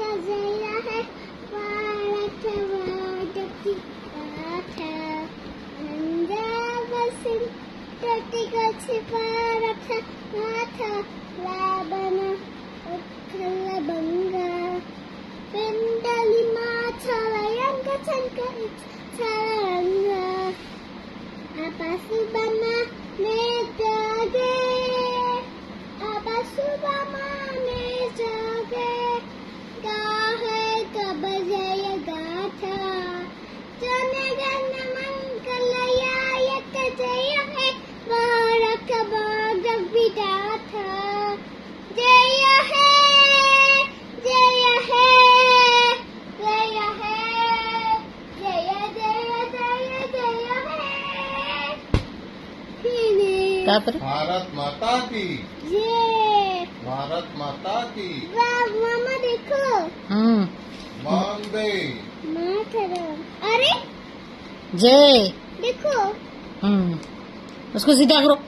जया है। भारतवादकी गाथा अंजावसिन टटिगछि भारत गाथा लाबन उत्कलबंगा पिंडली माछलयंक चंक छरंगा Apasubama nejage Apasubama nejage तापर भारत माता की। ये भारत माता की। वाह मामा देखो। हम्म। बॉम्बे। अरे! जय। देखो। हम्म। उसको सीधा करो।